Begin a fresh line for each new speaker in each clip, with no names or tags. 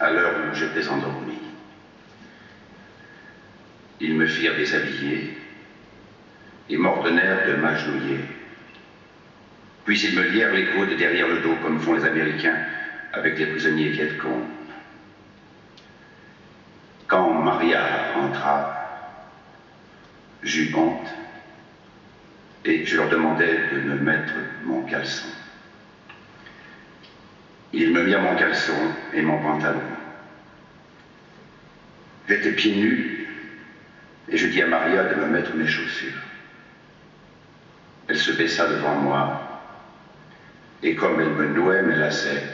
À l'heure où j'étais endormi. Ils me firent déshabiller et m'ordonnèrent de m'agenouiller. Puis ils me lièrent les coudes derrière le dos, comme font les Américains avec les prisonniers Vietcong. Quand Maria entra, j'eus honte et je leur demandai de me mettre mon caleçon. Ils me mirent mon caleçon et mon pantalon. J'étais pieds nus et je dis à Maria de me mettre mes chaussures. Elle se baissa devant moi et comme elle me nouait mes lacets,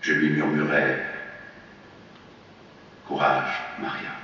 je lui murmurai Courage, Maria.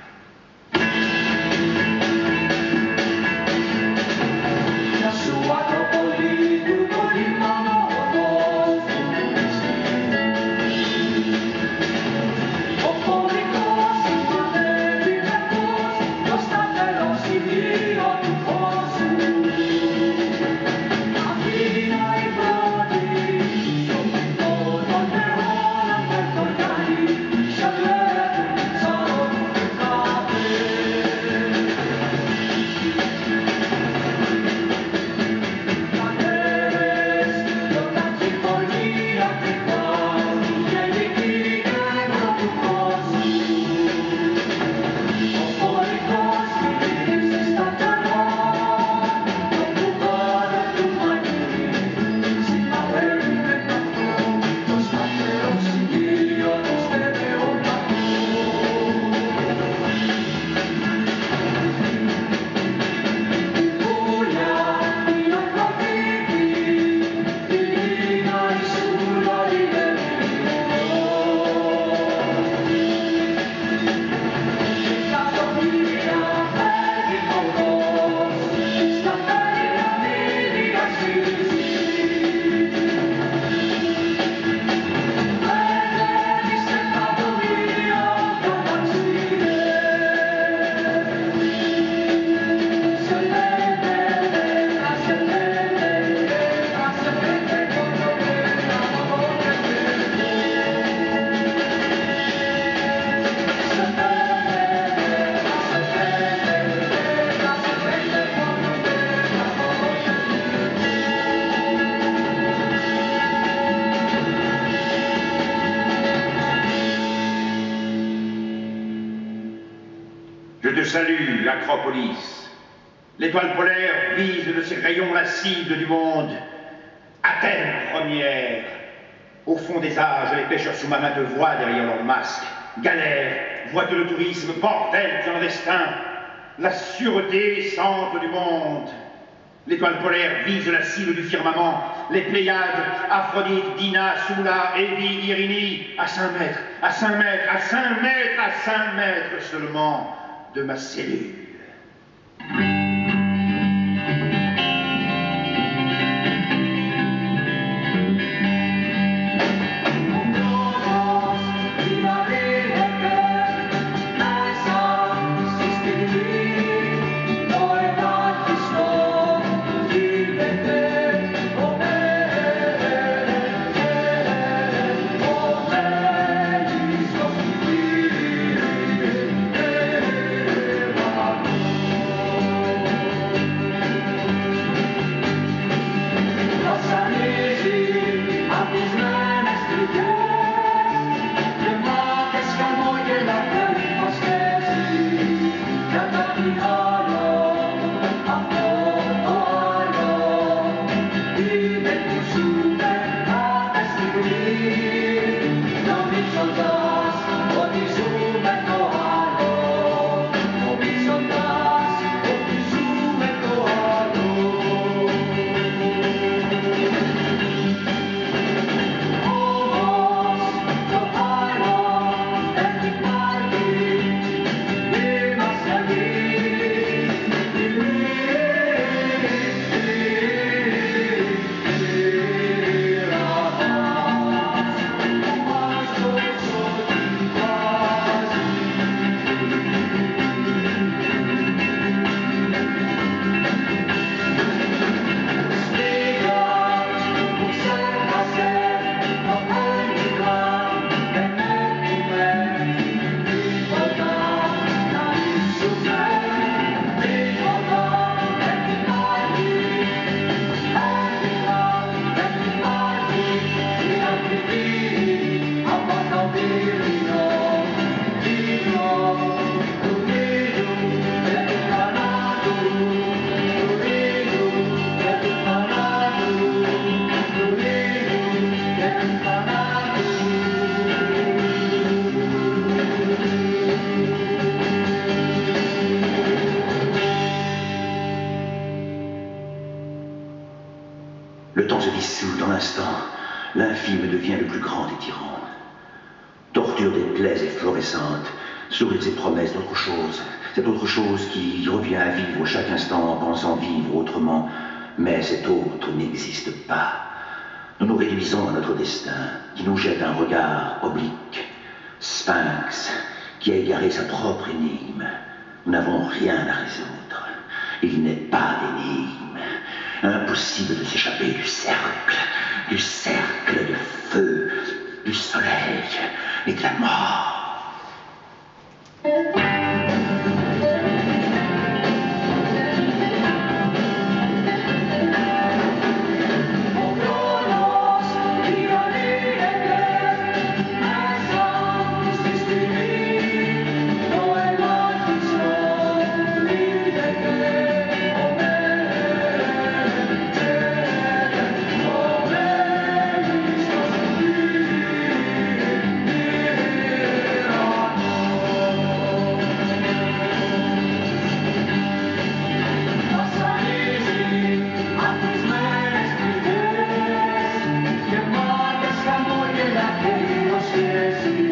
Je te salue, Acropolis. L'étoile polaire vise de ses rayons la cible du monde. Athènes première. Au fond des âges, les pêcheurs sous-marins te voient derrière leurs masques. Galère, voiture de tourisme, bordel clandestin. La sûreté, centre du monde. L'étoile polaire vise la cible du firmament. Les Pléiades, Aphrodite, Dina, Sula, Evie, Irini, à 5 mètres, à 5 mètres, à 5 mètres, à 5 mètres seulement de ma cellule.
L'infime devient le plus grand des tyrans. Torture des plaies efflorescentes, sourires et promesses d'autre chose. Cette autre chose qui revient à vivre chaque instant en pensant vivre autrement. Mais cet autre n'existe pas. Nous nous réduisons à notre destin, qui nous jette un regard oblique. Sphinx, qui a égaré sa propre énigme. Nous n'avons rien à résoudre. Il n'est pas d'énigme. Impossible de s'échapper du cercle, du cercle de feu, du soleil et de la mort. Amen.